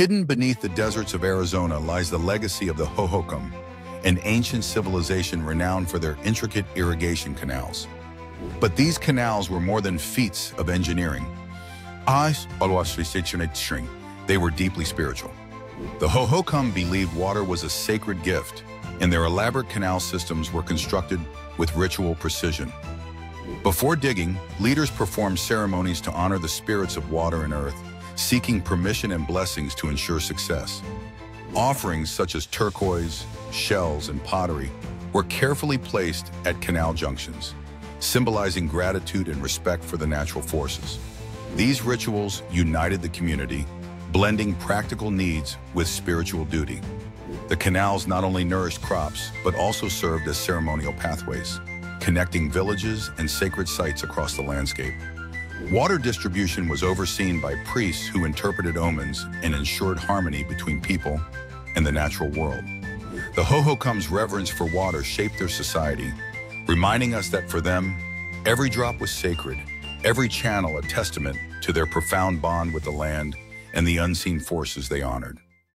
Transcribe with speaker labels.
Speaker 1: Hidden beneath the deserts of Arizona lies the legacy of the Hohokam, an ancient civilization renowned for their intricate irrigation canals. But these canals were more than feats of engineering. They were deeply spiritual. The Hohokam believed water was a sacred gift, and their elaborate canal systems were constructed with ritual precision. Before digging, leaders performed ceremonies to honor the spirits of water and earth, seeking permission and blessings to ensure success. Offerings such as turquoise, shells, and pottery were carefully placed at canal junctions, symbolizing gratitude and respect for the natural forces. These rituals united the community, blending practical needs with spiritual duty. The canals not only nourished crops, but also served as ceremonial pathways, connecting villages and sacred sites across the landscape. Water distribution was overseen by priests who interpreted omens and ensured harmony between people and the natural world. The Hohokam's reverence for water shaped their society, reminding us that for them, every drop was sacred, every channel a testament to their profound bond with the land and the unseen forces they honored.